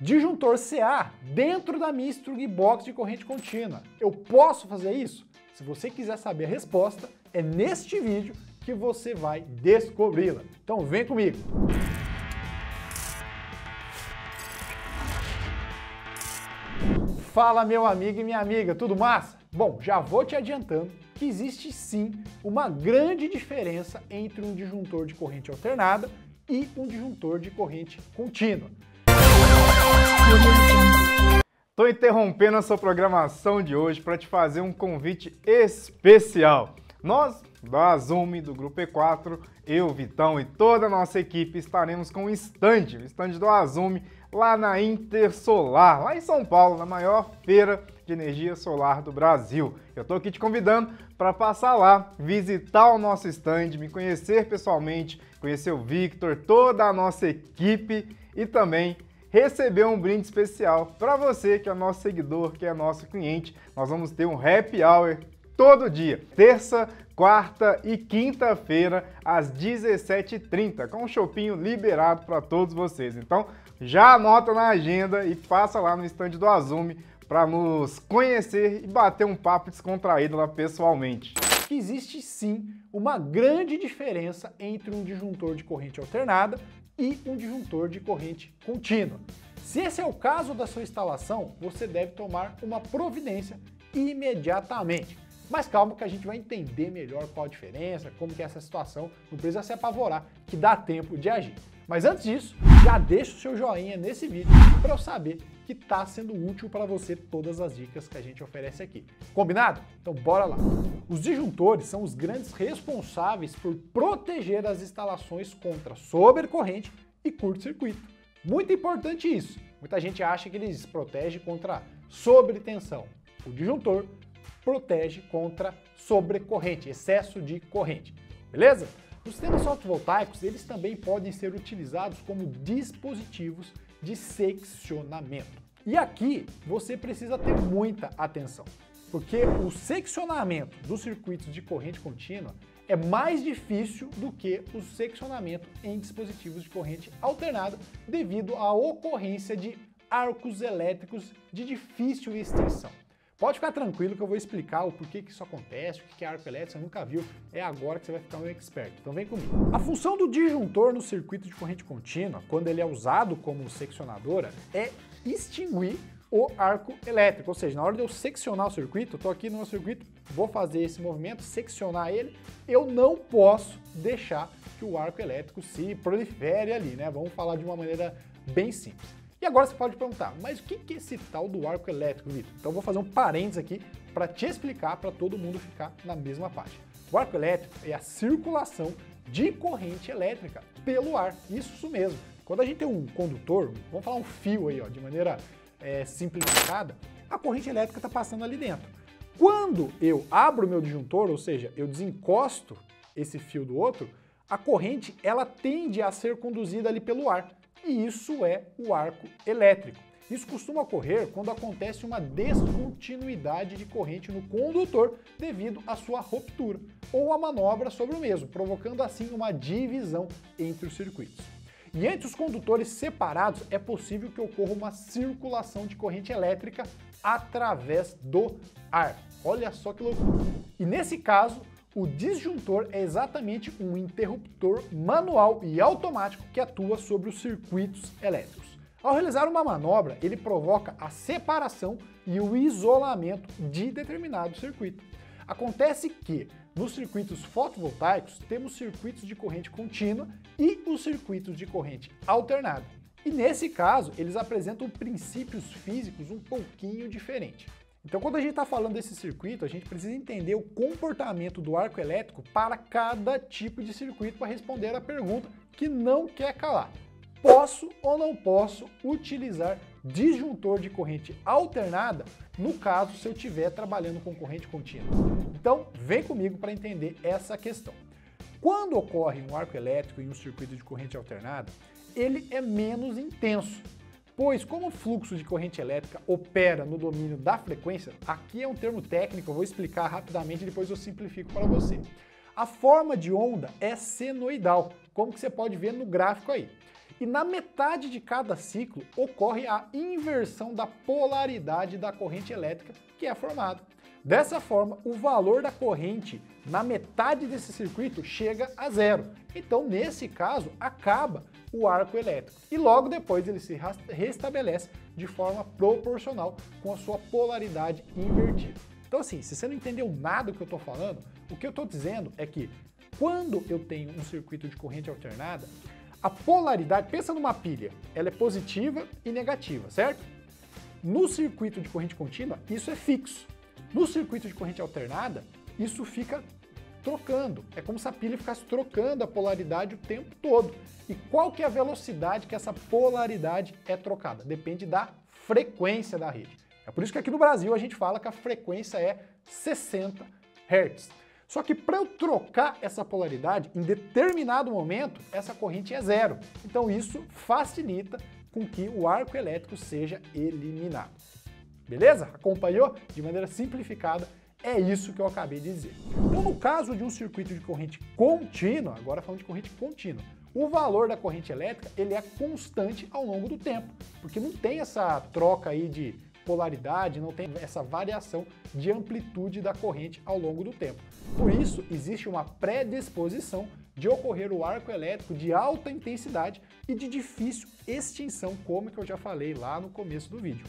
disjuntor CA dentro da minha Strug Box de corrente contínua. Eu posso fazer isso? Se você quiser saber a resposta, é neste vídeo que você vai descobri-la. Então vem comigo! Fala meu amigo e minha amiga, tudo massa? Bom, já vou te adiantando que existe sim uma grande diferença entre um disjuntor de corrente alternada e um disjuntor de corrente contínua. Estou interrompendo a sua programação de hoje para te fazer um convite especial. Nós, da Azumi, do Grupo E4, eu, Vitão e toda a nossa equipe estaremos com um stand, o stand do Azumi, lá na Intersolar, lá em São Paulo, na maior feira de energia solar do Brasil. Eu estou aqui te convidando para passar lá, visitar o nosso stand, me conhecer pessoalmente, conhecer o Victor, toda a nossa equipe e também receber um brinde especial para você que é nosso seguidor, que é nosso cliente. Nós vamos ter um happy hour todo dia, terça, quarta e quinta-feira às 17h30, com um shopping liberado para todos vocês. Então, já anota na agenda e passa lá no stand do Azumi para nos conhecer e bater um papo descontraído lá pessoalmente. Existe sim uma grande diferença entre um disjuntor de corrente alternada e um disjuntor de corrente contínua. Se esse é o caso da sua instalação, você deve tomar uma providência imediatamente. Mas calma que a gente vai entender melhor qual a diferença, como que é essa situação, não precisa se apavorar, que dá tempo de agir. Mas antes disso, já deixa o seu joinha nesse vídeo para eu saber que está sendo útil para você todas as dicas que a gente oferece aqui. Combinado? Então bora lá! Os disjuntores são os grandes responsáveis por proteger as instalações contra sobrecorrente e curto-circuito. Muito importante isso. Muita gente acha que eles protegem contra sobretensão. O disjuntor protege contra sobrecorrente, excesso de corrente. Beleza? Os sistemas fotovoltaicos, eles também podem ser utilizados como dispositivos de seccionamento. E aqui você precisa ter muita atenção, porque o seccionamento dos circuitos de corrente contínua é mais difícil do que o seccionamento em dispositivos de corrente alternada devido à ocorrência de arcos elétricos de difícil extensão. Pode ficar tranquilo que eu vou explicar o porquê que isso acontece, o que é arco elétrico, você nunca viu, é agora que você vai ficar um expert. Então vem comigo. A função do disjuntor no circuito de corrente contínua, quando ele é usado como seccionadora, é extinguir o arco elétrico, ou seja, na hora de eu seccionar o circuito, eu estou aqui no meu circuito, vou fazer esse movimento, seccionar ele, eu não posso deixar que o arco elétrico se prolifere ali, né? Vamos falar de uma maneira bem simples. E agora você pode perguntar, mas o que é esse tal do arco elétrico, Vitor? Então vou fazer um parênteses aqui para te explicar, para todo mundo ficar na mesma página. O arco elétrico é a circulação de corrente elétrica pelo ar, isso mesmo. Quando a gente tem um condutor, vamos falar um fio aí, ó, de maneira é, simplificada, a corrente elétrica está passando ali dentro. Quando eu abro meu disjuntor, ou seja, eu desencosto esse fio do outro, a corrente ela tende a ser conduzida ali pelo ar. E isso é o arco elétrico. Isso costuma ocorrer quando acontece uma descontinuidade de corrente no condutor devido à sua ruptura ou a manobra sobre o mesmo, provocando assim uma divisão entre os circuitos. E entre os condutores separados é possível que ocorra uma circulação de corrente elétrica através do ar. Olha só que loucura. E nesse caso, o disjuntor é exatamente um interruptor manual e automático que atua sobre os circuitos elétricos. Ao realizar uma manobra, ele provoca a separação e o isolamento de determinado circuito. Acontece que nos circuitos fotovoltaicos temos circuitos de corrente contínua e os circuitos de corrente alternada. E nesse caso, eles apresentam princípios físicos um pouquinho diferentes. Então, quando a gente está falando desse circuito, a gente precisa entender o comportamento do arco elétrico para cada tipo de circuito para responder a pergunta que não quer calar. Posso ou não posso utilizar disjuntor de corrente alternada no caso se eu estiver trabalhando com corrente contínua. Então, vem comigo para entender essa questão. Quando ocorre um arco elétrico em um circuito de corrente alternada, ele é menos intenso, pois como o fluxo de corrente elétrica opera no domínio da frequência, aqui é um termo técnico, eu vou explicar rapidamente e depois eu simplifico para você. A forma de onda é senoidal, como que você pode ver no gráfico aí. E na metade de cada ciclo ocorre a inversão da polaridade da corrente elétrica que é formada. Dessa forma, o valor da corrente na metade desse circuito chega a zero. Então, nesse caso, acaba o arco elétrico. E logo depois ele se restabelece de forma proporcional com a sua polaridade invertida. Então, assim, se você não entendeu nada do que eu estou falando, o que eu estou dizendo é que quando eu tenho um circuito de corrente alternada, a polaridade, pensa numa pilha, ela é positiva e negativa, certo? No circuito de corrente contínua, isso é fixo. No circuito de corrente alternada, isso fica trocando. É como se a pilha ficasse trocando a polaridade o tempo todo. E qual que é a velocidade que essa polaridade é trocada? Depende da frequência da rede. É por isso que aqui no Brasil a gente fala que a frequência é 60 Hz. Só que para eu trocar essa polaridade, em determinado momento, essa corrente é zero. Então isso facilita com que o arco elétrico seja eliminado. Beleza? Acompanhou? De maneira simplificada, é isso que eu acabei de dizer. Então, no caso de um circuito de corrente contínua, agora falando de corrente contínua, o valor da corrente elétrica ele é constante ao longo do tempo, porque não tem essa troca aí de polaridade, não tem essa variação de amplitude da corrente ao longo do tempo. Por isso, existe uma predisposição de ocorrer o arco elétrico de alta intensidade e de difícil extinção, como que eu já falei lá no começo do vídeo.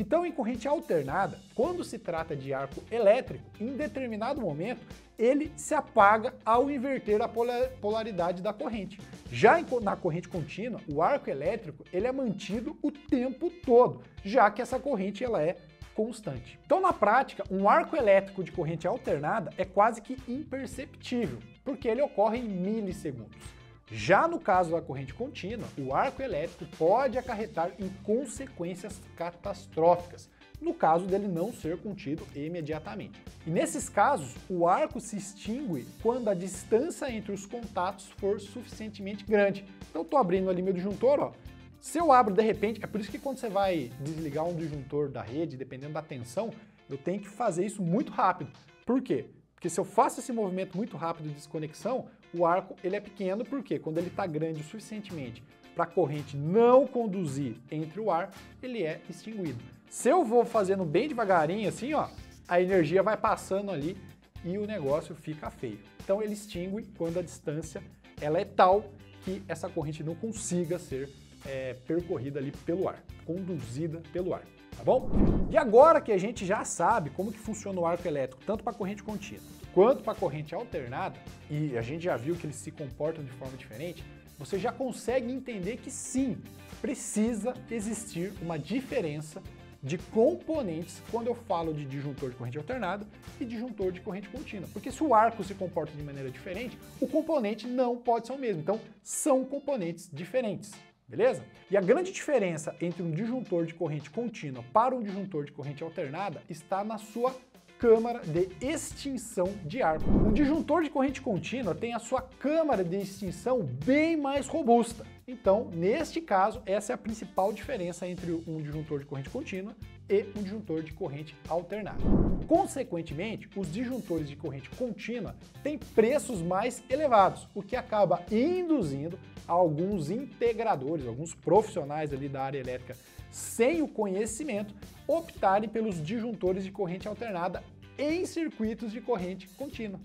Então, em corrente alternada, quando se trata de arco elétrico, em determinado momento, ele se apaga ao inverter a polaridade da corrente. Já na corrente contínua, o arco elétrico ele é mantido o tempo todo, já que essa corrente ela é constante. Então, na prática, um arco elétrico de corrente alternada é quase que imperceptível, porque ele ocorre em milissegundos. Já no caso da corrente contínua, o arco elétrico pode acarretar em consequências catastróficas, no caso dele não ser contido imediatamente. E nesses casos, o arco se extingue quando a distância entre os contatos for suficientemente grande. Então estou abrindo ali meu disjuntor, ó. Se eu abro de repente, é por isso que quando você vai desligar um disjuntor da rede, dependendo da tensão, eu tenho que fazer isso muito rápido. Por quê? Porque se eu faço esse movimento muito rápido de desconexão, o arco ele é pequeno, porque quando ele está grande o suficientemente para a corrente não conduzir entre o ar, ele é extinguido. Se eu vou fazendo bem devagarinho assim, ó, a energia vai passando ali e o negócio fica feio. Então ele extingue quando a distância ela é tal que essa corrente não consiga ser é, percorrida ali pelo ar, conduzida pelo ar tá bom? E agora que a gente já sabe como que funciona o arco elétrico, tanto para corrente contínua quanto para corrente alternada, e a gente já viu que eles se comportam de forma diferente, você já consegue entender que sim, precisa existir uma diferença de componentes quando eu falo de disjuntor de corrente alternada e disjuntor de corrente contínua. Porque se o arco se comporta de maneira diferente, o componente não pode ser o mesmo. Então, são componentes diferentes beleza? E a grande diferença entre um disjuntor de corrente contínua para um disjuntor de corrente alternada está na sua câmara de extinção de arco. Um disjuntor de corrente contínua tem a sua câmara de extinção bem mais robusta. Então, neste caso, essa é a principal diferença entre um disjuntor de corrente contínua e um disjuntor de corrente alternada. Consequentemente, os disjuntores de corrente contínua têm preços mais elevados, o que acaba induzindo alguns integradores, alguns profissionais ali da área elétrica sem o conhecimento, optarem pelos disjuntores de corrente alternada em circuitos de corrente contínua.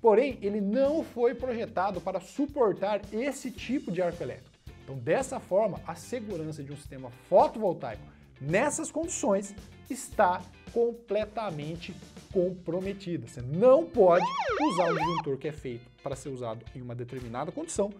Porém, ele não foi projetado para suportar esse tipo de arco elétrico. Então, dessa forma, a segurança de um sistema fotovoltaico nessas condições está completamente comprometida. Você não pode usar um disjuntor que é feito para ser usado em uma determinada condição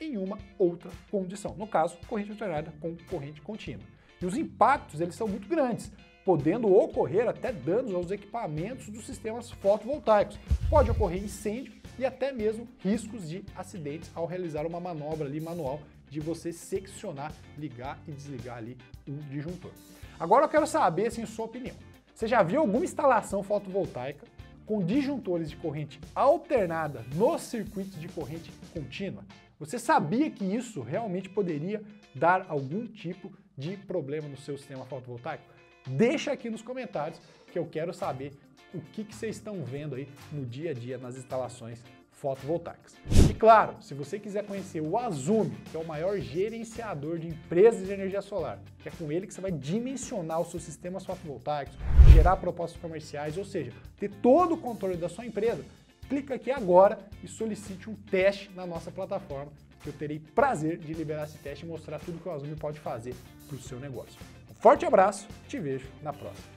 em uma outra condição. No caso, corrente alternada com corrente contínua. E os impactos eles são muito grandes, podendo ocorrer até danos aos equipamentos dos sistemas fotovoltaicos. Pode ocorrer incêndio e até mesmo riscos de acidentes ao realizar uma manobra ali manual de você seccionar, ligar e desligar ali um disjuntor. Agora eu quero saber, assim, sua opinião. Você já viu alguma instalação fotovoltaica com disjuntores de corrente alternada nos circuitos de corrente contínua? Você sabia que isso realmente poderia dar algum tipo de problema no seu sistema fotovoltaico? Deixa aqui nos comentários que eu quero saber o que, que vocês estão vendo aí no dia a dia nas instalações fotovoltaicas. E claro, se você quiser conhecer o Azumi, que é o maior gerenciador de empresas de energia solar, é com ele que você vai dimensionar os seus sistemas fotovoltaicos, gerar propostas comerciais, ou seja, ter todo o controle da sua empresa, clica aqui agora e solicite um teste na nossa plataforma, que eu terei prazer de liberar esse teste e mostrar tudo que o Azumi pode fazer para o seu negócio. Um forte abraço, te vejo na próxima.